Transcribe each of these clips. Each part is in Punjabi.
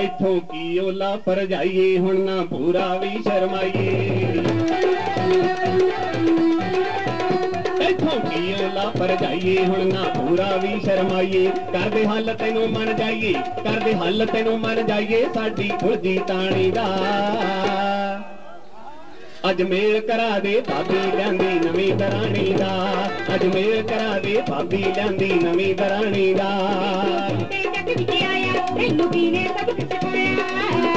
ਬੈਠੋ ਕੀ ਓਲਾ ਪਰ ਜਾਈਏ, ਹੁਣ ਨਾ ਪੂਰਾ ਵੀ ਸ਼ਰਮਾਈਏ। ਬੈਠੋ ਕੀ ਓਲਾ ਪਰ ਜਾਈਏ, ਹੁਣ ਨਾ ਪੂਰਾ ਵੀ ਸ਼ਰਮਾਈਏ। ਕਰਦੇ ਹੱਲ ਤੈਨੂੰ ਮਨ ਜਾਈਏ, ਕਰਦੇ ਹੱਲ ਤੈਨੂੰ ਮਨ ਜਾਈਏ, ਸਾਡੀ ਖੁਰਜੀ ਤਾਣੀ ਦਾ। ਅੱਜ ਮੇਲ ਕਰਾ ਦੇ ਭਾਬੀ ਲੈਂਦੀ ਨਵੀਂ ਦਰਾਣੀ ਦਾ। ਅੱਜ ਮੇਲ ਕਰਾ ਦੇ ਭਾਬੀ ਲੈਂਦੀ ਨਵੀਂ ਦਰਾਣੀ ਦਾ। ਤੇ ਜੱਗ ਵਿੱਚ ਆਇਆ ਤੈਨੂੰ ਕੀਨੇ ਸਭ ਕੁਝ ਸਿਖਾਇਆ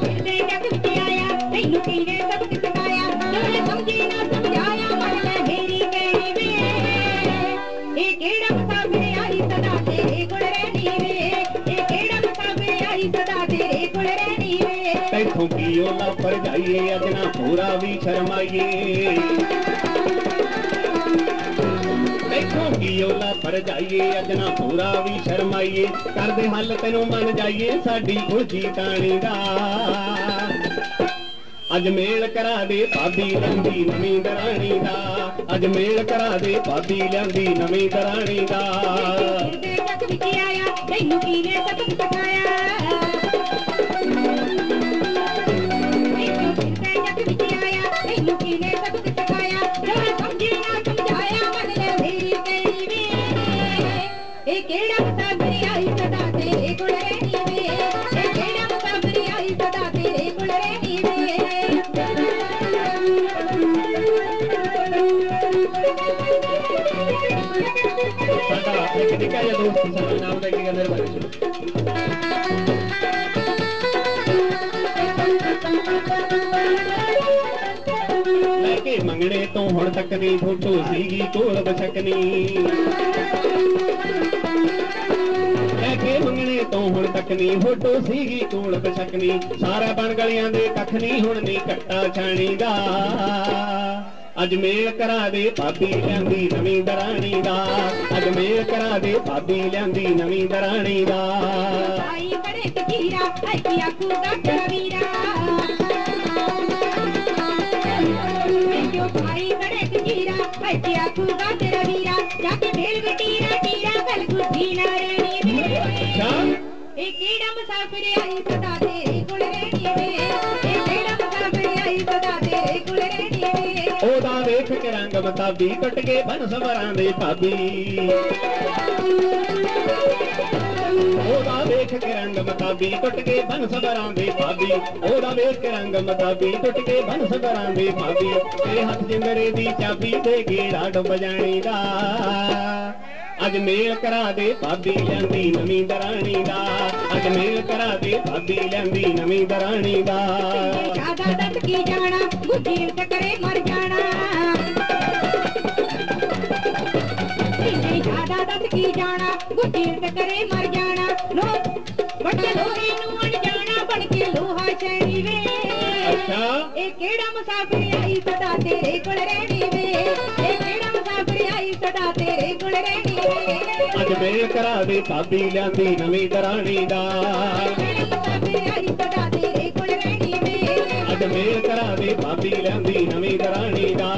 ਫਿਰਦੇ ਜੱਗ ਵਿੱਚ ਆਇਆ? ਤੈਨੂੰ ਕੀਨੇ ਸਭ ਕੁਝ ਸਿਖਾਇਆ ਸਮਝੀ ਨਾ ਸਮਝਾਇਆ ਮਨ ਲੈ ਮੇਰੀ ਕਹਿਣੀ ਵੇ। ਇਹ ਕਿਹੜਾ ਮੁਸਾਫਿਰ ਆਈ ਸਦਾ ਤੇਰੇ ਕੋਲ ਰਹਿਣੀ ਵੇ? ਇਹ ਕਿਹੜਾ ਮੁਸਾਫਿਰ ਆਈ ਸਦਾ ਤੇਰੇ ਕੋਲ ਰਹਿਣੀ ਵੇ? ਤੈਥੋਂ ਕੀ ਓਲਾ ਪਰ ਜਾਈਏ ਅੱਜ ਵੀ ਸ਼ਰਮਾਈਏ। ਤੈਥੋਂ ਕੀ ਓਲਾ ਜਾਈਏ, ਅੱਜ ਨਾ ਪੂਰਾ ਵੀ ਸ਼ਰਮਾਈਏ। ਕਰਦੇ ਹੱਲ ਤੈਨੂੰ ਮੰਨ ਜਾਈਏ, ਸਾਡੀ ਖੁਸ਼ੀ ਤਾਣੀ ਦਾ। ਅੱਜ ਮੇਲ ਕਰਾ ਦੇ ਭਾਬੀ ਲੈਂਦੀ ਨਵੀਂ ਦਰਾਣੀ ਦਾ। ਅੱਜ ਮੇਲ ਕਰਾ ਦੇ ਭਾਬੀ ਲੈਂਦੀ ਨਵੀਂ ਦਰਾਣੀ ਦਾ। ਤੈਨੂੰ ਕੀਨੇ ਸਭ ਕੁਝ ਸਿਖਾਇਆ? ਇਹ ਕਿਹੜਾ ਮੁਸਾਫਿਰ ਆਈ ਸਦਾ ਤੇਰੇ ਕੋਲ ਰਹਿਣੀ ਵੇ ਇਹ ਕਿਹੜਾ ਮੁਸਾਫਿਰ ਆਈ ਤੋਂ ਹੁਣ ਤੱਕ ਨਹੀਂ ਫੋਟੋ ਸੀਗੀ ਕੋਲ ਬਚਕਨੀ ਸਾਰਾ ਬਣ ਗਲਿਆਂ ਦੇ ਕੱਖ ਨਹੀਂ ਹੁਣ ਨਹੀਂ ਕੱਟਾ ਛਾਣੀ ਦਾ। ਅੱਜ ਮੇਲ ਕਰਾ ਦੇ ਭਾਬੀ ਲਿਆਂਦੀ ਨਵੀਂ ਦਰਾਣੀ ਦਾ। ਅੱਜ ਮੇਲ ਕਰਾ ਦੇ ਭਾਬੀ ਲਿਆਂਦੀ ਨਵੀਂ ਦਰਾਣੀ ਦਾ। ਆਈ ਬੜੇ ਕਜੀਰਾ ਆਈ ਕੀ ਆਖੂ ਦਾ ਵੀਰਾ। ਇਹ ਕਿਹੜਾ ਮੁਸਾਫਿਰ ਆਈ ਸਦਾ ਤੇਰੇ ਕੋਲ ਰਹਿਣੀ ਵੇ ਇਹ ਕਿਹੜਾ ਮੁਸਾਫਿਰ ਆਈ ਸਦਾ ਤੇਰੇ ਕੋਲ ਰਹਿਣੀ ਵੇ ਉਹਦਾ ਵੇਖ ਕੇ ਰੰਗ ਮਤਾਬੀ ਟੁੱਟ ਕੇ ਬਨ ਸਵਰਾਂ ਦੇ ਭਾਬੀ। ਉਹਦਾ ਵੇਖ ਕੇ ਰੰਗ ਮਤਾਬੀ ਟੁੱਟ ਕੇ ਬਨ ਸਵਰਾਂ ਦੇ ਭਾਬੀ। ਉਹਦਾ ਵੇਖ ਕੇ ਰੰਗ ਮਤਾਬੀ ਟੁੱਟ ਕੇ ਬਨ ਸਵਰਾਂ ਦੇ ਭਾਬੀ। ਤੇਰੇ ਹੱਥ ਜਿੰਦਰੇ ਦੀ ਚਾਬੀ ਤੇ ਗੇੜਾ ਡੁੱਬ ਜਾਣੀ ਦਾ ਅੱਜ ਮੇਲ ਕਰਾ ਦੇ ਭਾਬੀ ਲੈਂਦੀ ਨਵੀਂ ਦਰਾਣੀ ਦਾ। ਅੱਜ ਮੇਲ ਕਰਾ ਦੇ ਭਾਬੀ ਲੈਂਦੀ ਨਵੀਂ ਦਰਾਣੀ ਦਾ। ਜ਼ਿਆਦਾ ਦਰਦ ਕੀ ਜਾਣਾ ਬੁੱਢੀ ਟਕਰੇ ਮਰ ਜਾਣਾ। ਜ਼ਿਆਦਾ ਦਰਦ ਕੀ ਜਾਣਾ ਬੁੱਢੀ ਟਕਰੇ ਮਰ ਜਾਣਾ। ਲੋ ਵੱਡੇ ਲੋਹੇ ਨੂੰ ਅਣ ਜਾਣਾ ਬਣ ਕੇ ਲੋਹਾ ਚੈਣੀ ਵੇ। ਅੱਛਾ। ਇਹ ਕਿਹੜਾ ਮੁਸਾਫਿਰ ਆਈ ਸਦਾ ਤੇਰੇ ਕੋਲ ਰਹਿਣੀ ರೇಕರಾದೆ ಪಾಪಿಲಾಂತಿ ನಮೀತರಾಣೀದಾ ಅಡ ಮೇಕರಾದೆ ಪಾಪಿಲಾಂತಿ ನಮೀತರಾಣೀದಾ